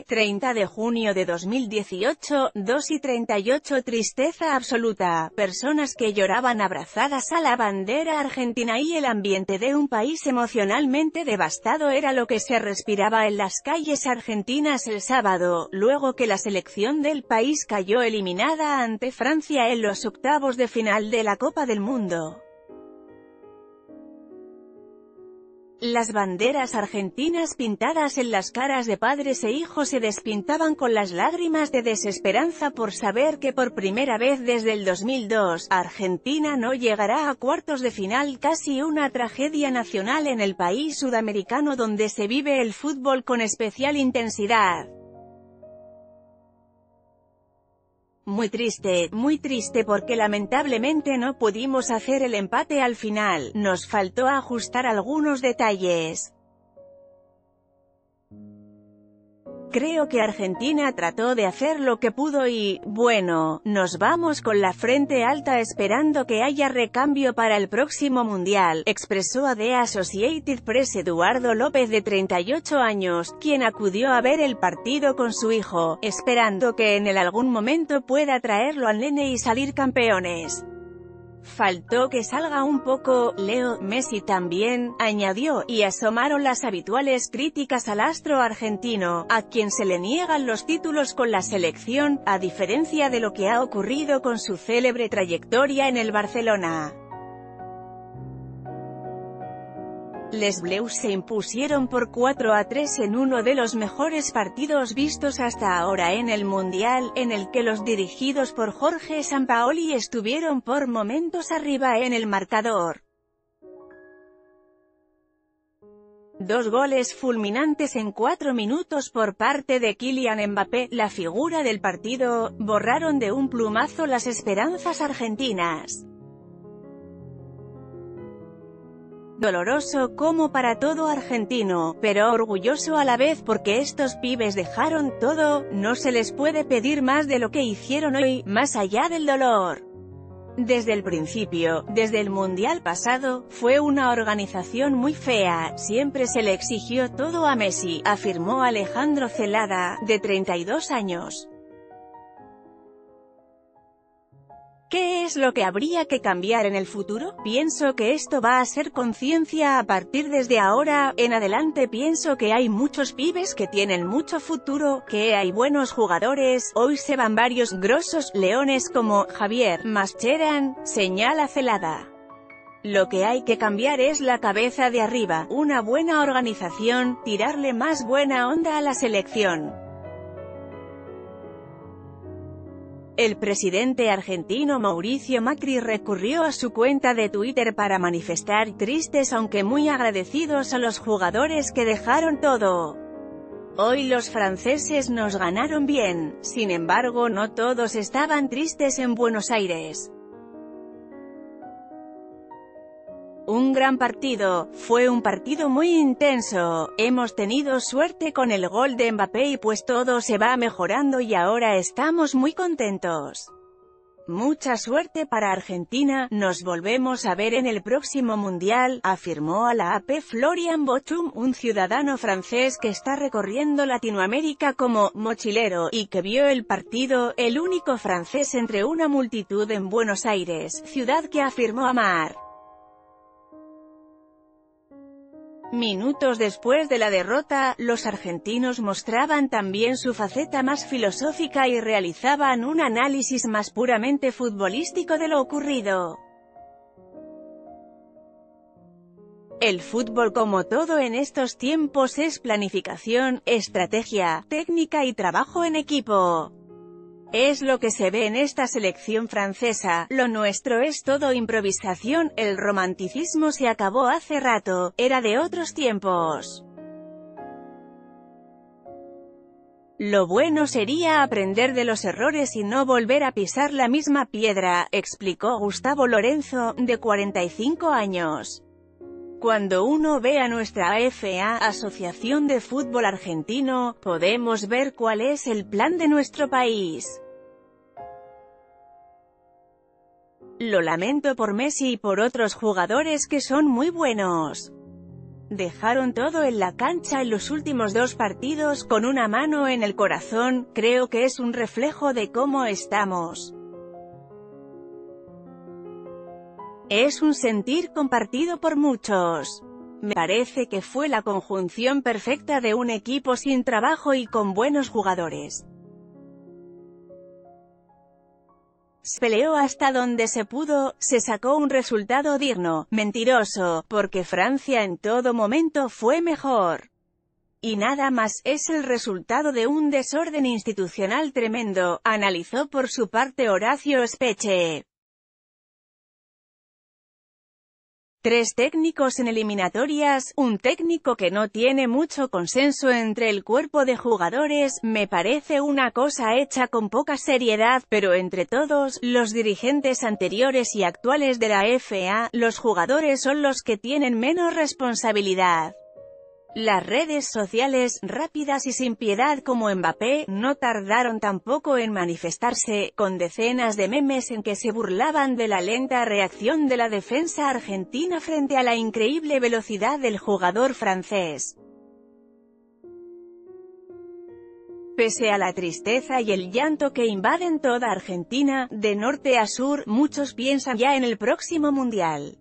Chile, 30 de junio de 2018, 2 y 38 Tristeza absoluta, personas que lloraban abrazadas a la bandera argentina y el ambiente de un país emocionalmente devastado era lo que se respiraba en las calles argentinas el sábado, luego que la selección del país cayó eliminada ante Francia en los octavos de final de la Copa del Mundo. Las banderas argentinas pintadas en las caras de padres e hijos se despintaban con las lágrimas de desesperanza por saber que por primera vez desde el 2002, Argentina no llegará a cuartos de final casi una tragedia nacional en el país sudamericano donde se vive el fútbol con especial intensidad. Muy triste, muy triste porque lamentablemente no pudimos hacer el empate al final, nos faltó ajustar algunos detalles. Creo que Argentina trató de hacer lo que pudo y, bueno, nos vamos con la frente alta esperando que haya recambio para el próximo Mundial, expresó a The Associated Press Eduardo López de 38 años, quien acudió a ver el partido con su hijo, esperando que en el algún momento pueda traerlo al nene y salir campeones. Faltó que salga un poco, Leo, Messi también, añadió, y asomaron las habituales críticas al astro argentino, a quien se le niegan los títulos con la selección, a diferencia de lo que ha ocurrido con su célebre trayectoria en el Barcelona. Les Bleus se impusieron por 4 a 3 en uno de los mejores partidos vistos hasta ahora en el Mundial, en el que los dirigidos por Jorge Sampaoli estuvieron por momentos arriba en el marcador. Dos goles fulminantes en cuatro minutos por parte de Kylian Mbappé, la figura del partido, borraron de un plumazo las esperanzas argentinas. Doloroso como para todo argentino, pero orgulloso a la vez porque estos pibes dejaron todo, no se les puede pedir más de lo que hicieron hoy, más allá del dolor. Desde el principio, desde el Mundial pasado, fue una organización muy fea, siempre se le exigió todo a Messi, afirmó Alejandro Celada, de 32 años. ¿Qué es lo que habría que cambiar en el futuro? Pienso que esto va a ser conciencia a partir desde ahora, en adelante pienso que hay muchos pibes que tienen mucho futuro, que hay buenos jugadores, hoy se van varios grosos leones como Javier Mascherano, señala Celada. Lo que hay que cambiar es la cabeza de arriba, una buena organización, tirarle más buena onda a la selección. El presidente argentino Mauricio Macri recurrió a su cuenta de Twitter para manifestar tristes aunque muy agradecidos a los jugadores que dejaron todo. Hoy los franceses nos ganaron bien, sin embargo no todos estaban tristes en Buenos Aires. Un gran partido, fue un partido muy intenso, hemos tenido suerte con el gol de Mbappé y pues todo se va mejorando y ahora estamos muy contentos. Mucha suerte para Argentina, nos volvemos a ver en el próximo Mundial, afirmó a la AP Florian Bochum, un ciudadano francés que está recorriendo Latinoamérica como mochilero, y que vio el partido, el único francés entre una multitud en Buenos Aires, ciudad que afirmó amar. Minutos después de la derrota, los argentinos mostraban también su faceta más filosófica y realizaban un análisis más puramente futbolístico de lo ocurrido. El fútbol como todo en estos tiempos es planificación, estrategia, técnica y trabajo en equipo. Es lo que se ve en esta selección francesa, lo nuestro es todo improvisación, el romanticismo se acabó hace rato, era de otros tiempos. Lo bueno sería aprender de los errores y no volver a pisar la misma piedra, explicó Gustavo Lorenzo, de 45 años. Cuando uno ve a nuestra AFA, Asociación de Fútbol Argentino, podemos ver cuál es el plan de nuestro país. Lo lamento por Messi y por otros jugadores que son muy buenos. Dejaron todo en la cancha en los últimos dos partidos con una mano en el corazón, creo que es un reflejo de cómo estamos. Es un sentir compartido por muchos. Me parece que fue la conjunción perfecta de un equipo sin trabajo y con buenos jugadores. Se peleó hasta donde se pudo, se sacó un resultado digno, mentiroso, porque Francia en todo momento fue mejor. Y nada más, es el resultado de un desorden institucional tremendo, analizó por su parte Horacio Speche. Tres técnicos en eliminatorias, un técnico que no tiene mucho consenso entre el cuerpo de jugadores, me parece una cosa hecha con poca seriedad, pero entre todos, los dirigentes anteriores y actuales de la FA, los jugadores son los que tienen menos responsabilidad. Las redes sociales, rápidas y sin piedad como Mbappé, no tardaron tampoco en manifestarse, con decenas de memes en que se burlaban de la lenta reacción de la defensa argentina frente a la increíble velocidad del jugador francés. Pese a la tristeza y el llanto que invaden toda Argentina, de norte a sur, muchos piensan ya en el próximo Mundial.